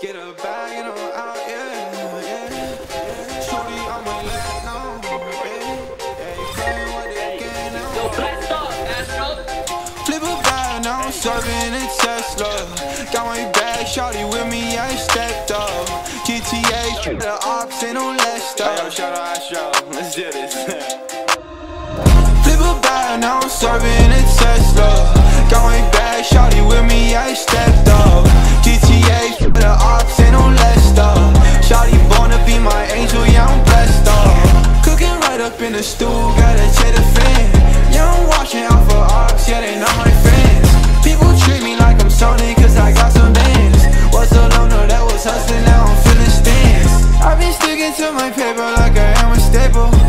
Get a bag and I'm out, yeah, yeah. Shorty on my lap now, yeah. Hey, playing with the game now. Flip a bag, now I'm serving a Tesla. Got my bag, shorty with me, I stepped up. GTA, the ops and on Leicester. Hey, yo, shout out Astro. Let's do this. Flip a bag, now I'm serving in the stool, got a cheddar fan. Young watching off for ops, yeah, they not my friends. People treat me like I'm Sony, cause I got some bands. Was a loner that was hustling, now I'm feeling stands. I've been sticking to my paper like I am a staple.